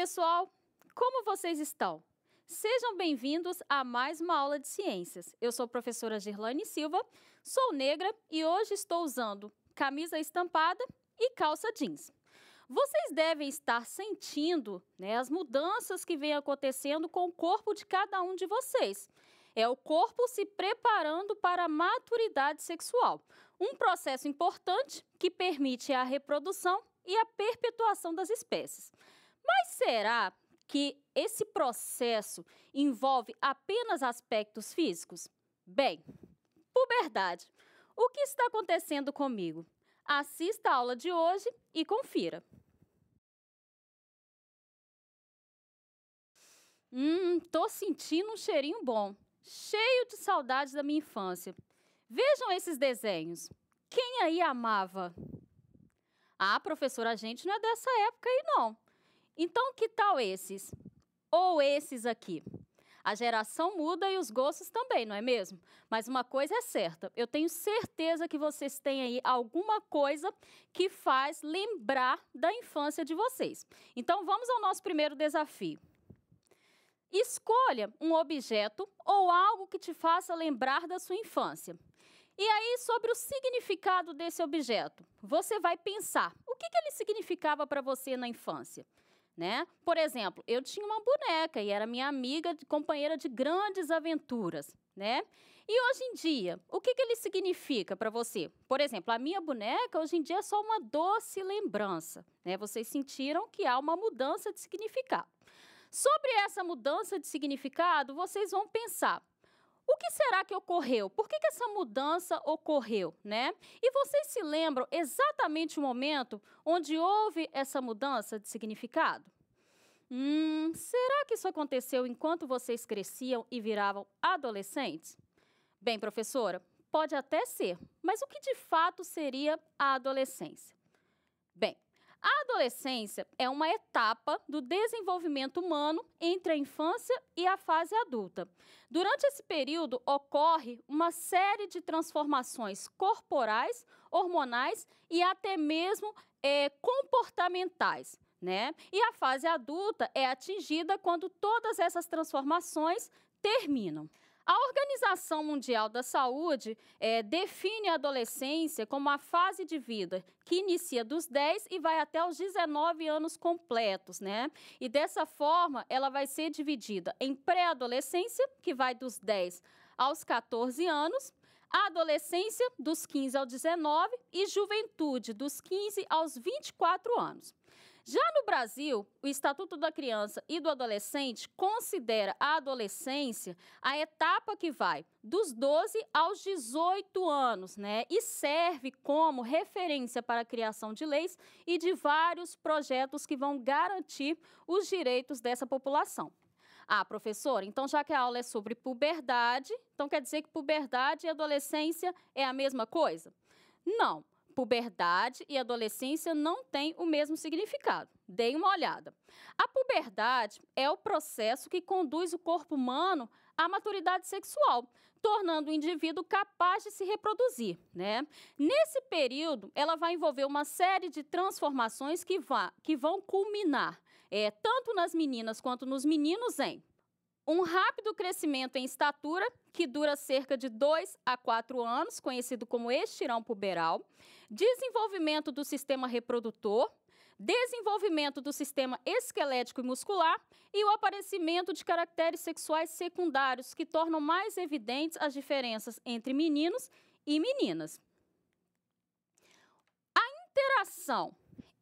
pessoal? Como vocês estão? Sejam bem-vindos a mais uma aula de ciências. Eu sou a professora Girlane Silva, sou negra e hoje estou usando camisa estampada e calça jeans. Vocês devem estar sentindo né, as mudanças que vêm acontecendo com o corpo de cada um de vocês. É o corpo se preparando para a maturidade sexual, um processo importante que permite a reprodução e a perpetuação das espécies. Mas será que esse processo envolve apenas aspectos físicos? Bem, puberdade. O que está acontecendo comigo? Assista a aula de hoje e confira. Hum, tô sentindo um cheirinho bom, cheio de saudades da minha infância. Vejam esses desenhos. Quem aí amava? Ah, professora, a gente não é dessa época aí, não. Então, que tal esses? Ou esses aqui? A geração muda e os gostos também, não é mesmo? Mas uma coisa é certa, eu tenho certeza que vocês têm aí alguma coisa que faz lembrar da infância de vocês. Então, vamos ao nosso primeiro desafio. Escolha um objeto ou algo que te faça lembrar da sua infância. E aí, sobre o significado desse objeto, você vai pensar o que, que ele significava para você na infância. Né? Por exemplo, eu tinha uma boneca e era minha amiga, companheira de grandes aventuras. Né? E hoje em dia, o que, que ele significa para você? Por exemplo, a minha boneca hoje em dia é só uma doce lembrança. Né? Vocês sentiram que há uma mudança de significado. Sobre essa mudança de significado, vocês vão pensar: o que será que ocorreu? Por que, que essa mudança ocorreu, né? E vocês se lembram exatamente o momento onde houve essa mudança de significado? Hum, será que isso aconteceu enquanto vocês cresciam e viravam adolescentes? Bem, professora, pode até ser, mas o que de fato seria a adolescência? Bem, a adolescência é uma etapa do desenvolvimento humano entre a infância e a fase adulta. Durante esse período ocorre uma série de transformações corporais, hormonais e até mesmo é, comportamentais. Né? E a fase adulta é atingida quando todas essas transformações terminam. A Organização Mundial da Saúde é, define a adolescência como uma fase de vida que inicia dos 10 e vai até os 19 anos completos, né? E dessa forma, ela vai ser dividida em pré-adolescência, que vai dos 10 aos 14 anos, adolescência dos 15 aos 19 e juventude dos 15 aos 24 anos. Já no Brasil, o Estatuto da Criança e do Adolescente considera a adolescência a etapa que vai dos 12 aos 18 anos, né? E serve como referência para a criação de leis e de vários projetos que vão garantir os direitos dessa população. Ah, professora, então já que a aula é sobre puberdade, então quer dizer que puberdade e adolescência é a mesma coisa? Não puberdade e adolescência não têm o mesmo significado. Deem uma olhada. A puberdade é o processo que conduz o corpo humano à maturidade sexual, tornando o indivíduo capaz de se reproduzir. Né? Nesse período, ela vai envolver uma série de transformações que, vá, que vão culminar, é, tanto nas meninas quanto nos meninos, em um rápido crescimento em estatura, que dura cerca de 2 a 4 anos, conhecido como estirão puberal, desenvolvimento do sistema reprodutor, desenvolvimento do sistema esquelético e muscular. E o aparecimento de caracteres sexuais secundários que tornam mais evidentes as diferenças entre meninos e meninas. A interação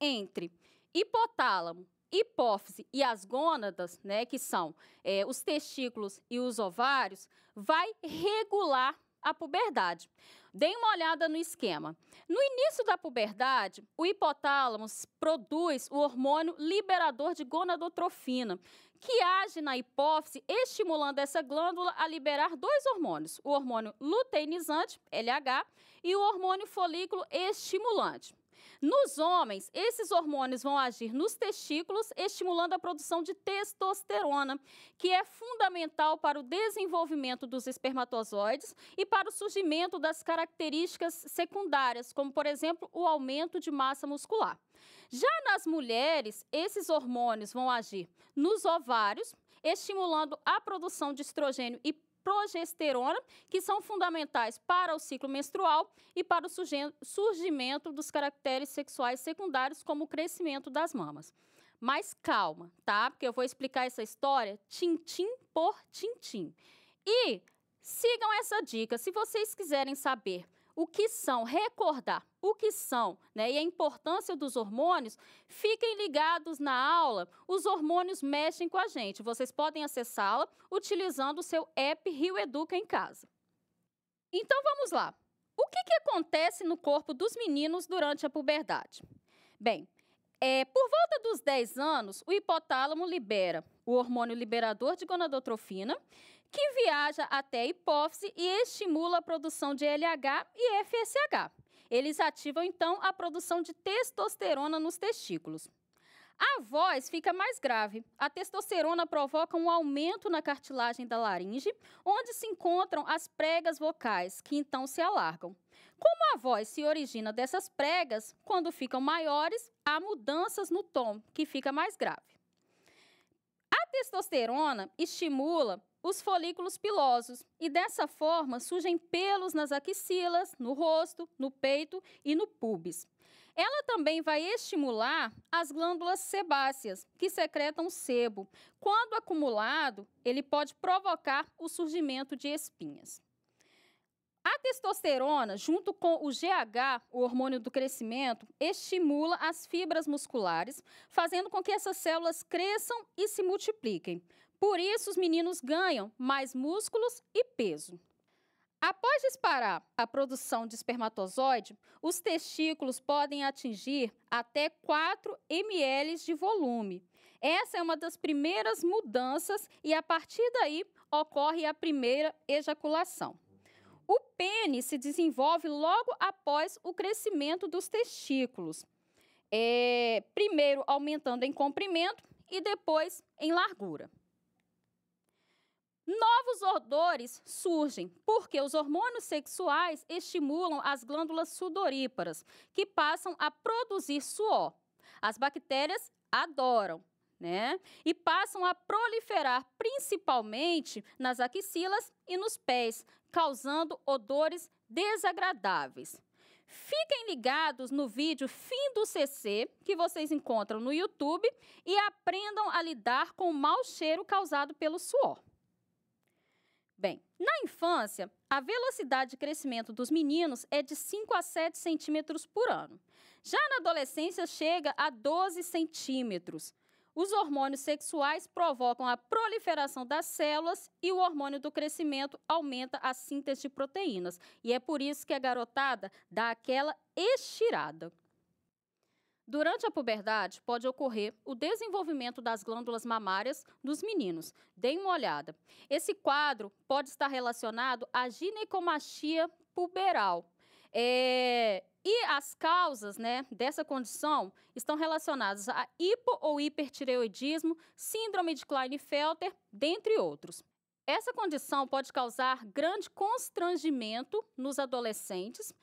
entre hipotálamo hipófise e as gônadas, né, que são é, os testículos e os ovários, vai regular a puberdade. Deem uma olhada no esquema. No início da puberdade, o hipotálamo produz o hormônio liberador de gonadotrofina, que age na hipófise, estimulando essa glândula a liberar dois hormônios: o hormônio luteinizante, LH, e o hormônio folículo estimulante. Nos homens, esses hormônios vão agir nos testículos, estimulando a produção de testosterona, que é fundamental para o desenvolvimento dos espermatozoides e para o surgimento das características secundárias, como, por exemplo, o aumento de massa muscular. Já nas mulheres, esses hormônios vão agir nos ovários, estimulando a produção de estrogênio e progesterona, que são fundamentais para o ciclo menstrual e para o surgimento dos caracteres sexuais secundários, como o crescimento das mamas. Mas calma, tá? Porque eu vou explicar essa história tintim por tintim. E sigam essa dica. Se vocês quiserem saber o que são, recordar o que são né, e a importância dos hormônios, fiquem ligados na aula. Os hormônios mexem com a gente. Vocês podem acessá-la utilizando o seu app Rio Educa em casa. Então vamos lá. O que, que acontece no corpo dos meninos durante a puberdade? Bem, é, por volta dos 10 anos, o hipotálamo libera o hormônio liberador de gonadotrofina, que viaja até a hipófise e estimula a produção de LH e FSH. Eles ativam então a produção de testosterona nos testículos. A voz fica mais grave. A testosterona provoca um aumento na cartilagem da laringe, onde se encontram as pregas vocais, que então se alargam. Como a voz se origina dessas pregas, quando ficam maiores, há mudanças no tom, que fica mais grave. Testosterona estimula os folículos pilosos e dessa forma surgem pelos nas axilas, no rosto, no peito e no pubis. Ela também vai estimular as glândulas sebáceas, que secretam sebo. Quando acumulado, ele pode provocar o surgimento de espinhas. A testosterona, junto com o GH, o hormônio do crescimento, estimula as fibras musculares, fazendo com que essas células cresçam e se multipliquem. Por isso, os meninos ganham mais músculos e peso. Após disparar a produção de espermatozoide, os testículos podem atingir até 4 ml de volume. Essa é uma das primeiras mudanças e a partir daí ocorre a primeira ejaculação. O pênis se desenvolve logo após o crescimento dos testículos. É, primeiro aumentando em comprimento e depois em largura. Novos odores surgem porque os hormônios sexuais estimulam as glândulas sudoríparas, que passam a produzir suor. As bactérias adoram, né? E passam a proliferar principalmente nas axilas e nos pés, causando odores desagradáveis. Fiquem ligados no vídeo Fim do CC, que vocês encontram no YouTube, e aprendam a lidar com o mau cheiro causado pelo suor. Bem, na infância, a velocidade de crescimento dos meninos é de 5 a 7 centímetros por ano. Já na adolescência, chega a 12 centímetros. Os hormônios sexuais provocam a proliferação das células e o hormônio do crescimento aumenta a síntese de proteínas. E é por isso que a garotada dá aquela estirada. Durante a puberdade, pode ocorrer o desenvolvimento das glândulas mamárias dos meninos. Deem uma olhada. Esse quadro pode estar relacionado à ginecomastia puberal. É, e as causas né, dessa condição estão relacionadas a hipo ou hipertireoidismo, síndrome de Klinefelter, dentre outros. Essa condição pode causar grande constrangimento nos adolescentes,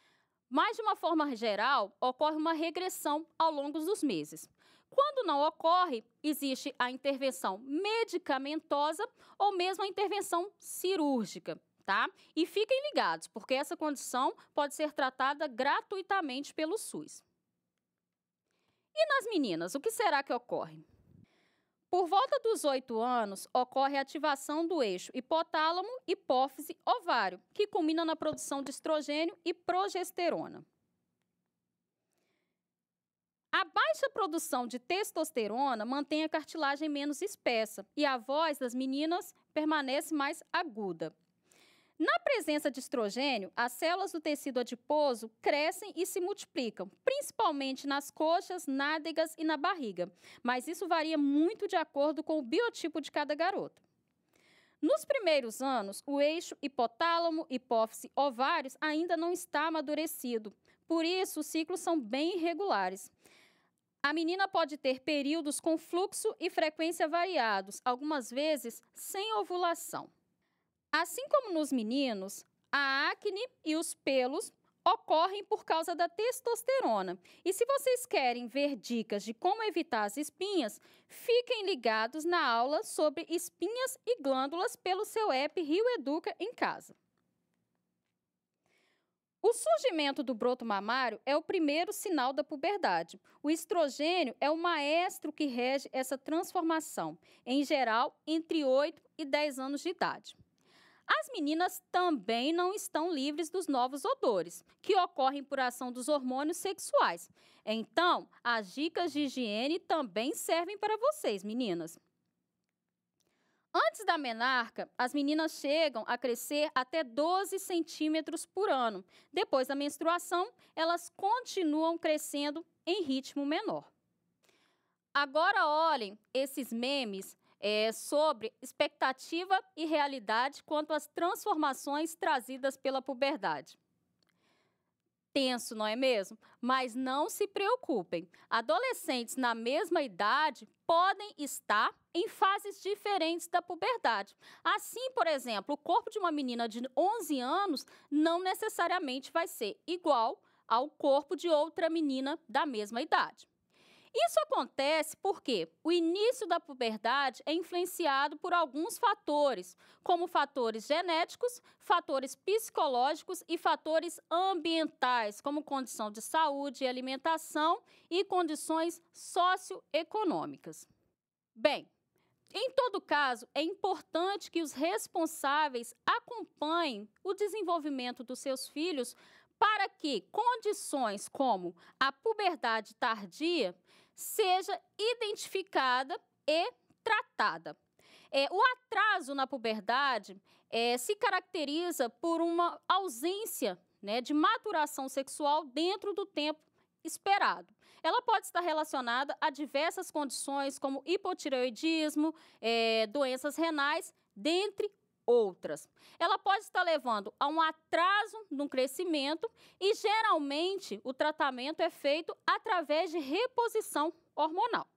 mas, de uma forma geral, ocorre uma regressão ao longo dos meses. Quando não ocorre, existe a intervenção medicamentosa ou mesmo a intervenção cirúrgica, tá? E fiquem ligados, porque essa condição pode ser tratada gratuitamente pelo SUS. E nas meninas, o que será que ocorre? Por volta dos 8 anos, ocorre a ativação do eixo hipotálamo, hipófise, ovário, que culmina na produção de estrogênio e progesterona. A baixa produção de testosterona mantém a cartilagem menos espessa e a voz das meninas permanece mais aguda. Na presença de estrogênio, as células do tecido adiposo crescem e se multiplicam, principalmente nas coxas, nádegas e na barriga, mas isso varia muito de acordo com o biotipo de cada garota. Nos primeiros anos, o eixo hipotálamo, hipófise, ovários ainda não está amadurecido, por isso os ciclos são bem irregulares. A menina pode ter períodos com fluxo e frequência variados, algumas vezes sem ovulação. Assim como nos meninos, a acne e os pelos ocorrem por causa da testosterona. E se vocês querem ver dicas de como evitar as espinhas, fiquem ligados na aula sobre espinhas e glândulas pelo seu app Rio Educa em casa. O surgimento do broto mamário é o primeiro sinal da puberdade. O estrogênio é o maestro que rege essa transformação, em geral, entre 8 e 10 anos de idade. As meninas também não estão livres dos novos odores, que ocorrem por ação dos hormônios sexuais. Então, as dicas de higiene também servem para vocês, meninas. Antes da menarca, as meninas chegam a crescer até 12 centímetros por ano. Depois da menstruação, elas continuam crescendo em ritmo menor. Agora olhem esses memes é, sobre expectativa e realidade quanto às transformações trazidas pela puberdade. Tenso, não é mesmo? Mas não se preocupem. Adolescentes na mesma idade podem estar em fases diferentes da puberdade. Assim, por exemplo, o corpo de uma menina de 11 anos não necessariamente vai ser igual ao corpo de outra menina da mesma idade. Isso acontece porque o início da puberdade é influenciado por alguns fatores, como fatores genéticos, fatores psicológicos e fatores ambientais, como condição de saúde e alimentação e condições socioeconômicas. Bem, em todo caso, é importante que os responsáveis acompanhem o desenvolvimento dos seus filhos para que condições como a puberdade tardia seja identificada e tratada. É, o atraso na puberdade é, se caracteriza por uma ausência né, de maturação sexual dentro do tempo esperado. Ela pode estar relacionada a diversas condições, como hipotireoidismo, é, doenças renais, dentre outras. Ela pode estar levando a um atraso no crescimento e, geralmente, o tratamento é feito através de reposição hormonal.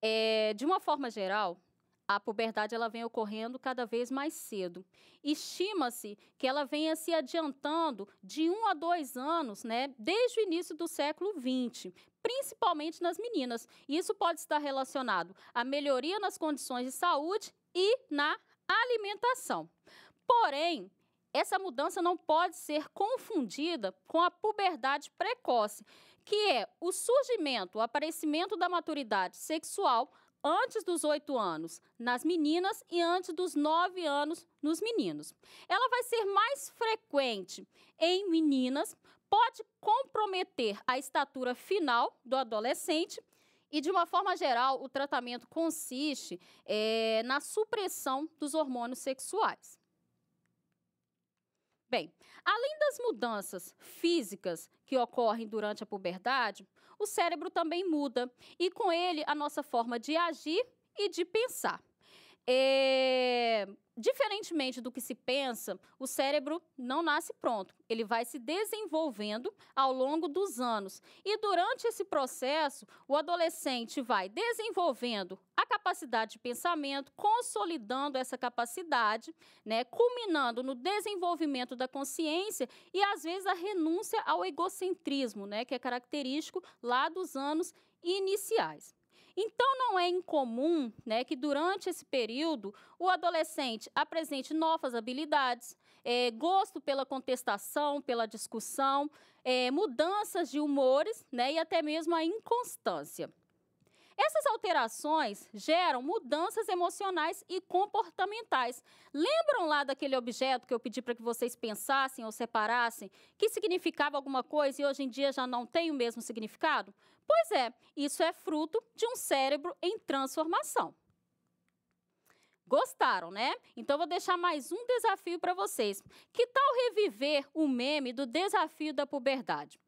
É, de uma forma geral, a puberdade ela vem ocorrendo cada vez mais cedo. Estima-se que ela venha se adiantando de um a dois anos, né, desde o início do século XX, principalmente nas meninas. Isso pode estar relacionado à melhoria nas condições de saúde e na alimentação. Porém, essa mudança não pode ser confundida com a puberdade precoce, que é o surgimento, o aparecimento da maturidade sexual antes dos oito anos nas meninas e antes dos nove anos nos meninos. Ela vai ser mais frequente em meninas, pode comprometer a estatura final do adolescente e, de uma forma geral, o tratamento consiste é, na supressão dos hormônios sexuais. Bem, além das mudanças físicas que ocorrem durante a puberdade, o cérebro também muda e, com ele, a nossa forma de agir e de pensar. É, Diferentemente do que se pensa, o cérebro não nasce pronto. Ele vai se desenvolvendo ao longo dos anos. E durante esse processo, o adolescente vai desenvolvendo a capacidade de pensamento, consolidando essa capacidade, né, culminando no desenvolvimento da consciência e às vezes a renúncia ao egocentrismo, né, que é característico lá dos anos iniciais. Então, não é incomum né, que durante esse período o adolescente apresente novas habilidades, é, gosto pela contestação, pela discussão, é, mudanças de humores né, e até mesmo a inconstância. Essas alterações geram mudanças emocionais e comportamentais. Lembram lá daquele objeto que eu pedi para que vocês pensassem ou separassem, que significava alguma coisa e hoje em dia já não tem o mesmo significado? Pois é, isso é fruto de um cérebro em transformação. Gostaram, né? Então vou deixar mais um desafio para vocês. Que tal reviver o meme do desafio da puberdade?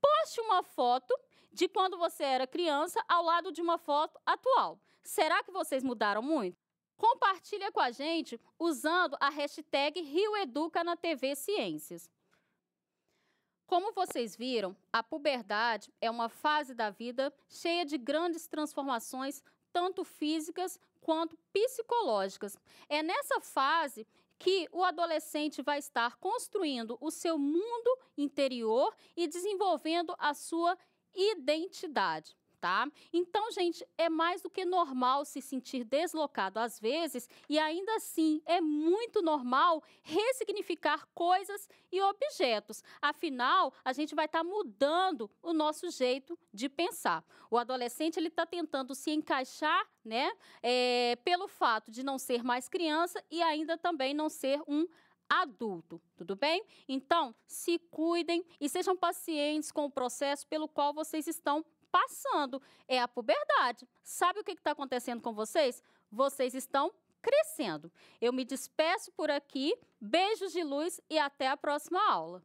Poste uma foto de quando você era criança ao lado de uma foto atual. Será que vocês mudaram muito? Compartilha com a gente usando a hashtag RioEduca na TV Ciências. Como vocês viram, a puberdade é uma fase da vida cheia de grandes transformações, tanto físicas quanto psicológicas. É nessa fase que o adolescente vai estar construindo o seu mundo interior e desenvolvendo a sua identidade tá? Então, gente, é mais do que normal se sentir deslocado às vezes e ainda assim é muito normal ressignificar coisas e objetos. Afinal, a gente vai estar tá mudando o nosso jeito de pensar. O adolescente ele está tentando se encaixar, né? É, pelo fato de não ser mais criança e ainda também não ser um adulto, tudo bem? Então, se cuidem e sejam pacientes com o processo pelo qual vocês estão passando. É a puberdade. Sabe o que está acontecendo com vocês? Vocês estão crescendo. Eu me despeço por aqui. Beijos de luz e até a próxima aula.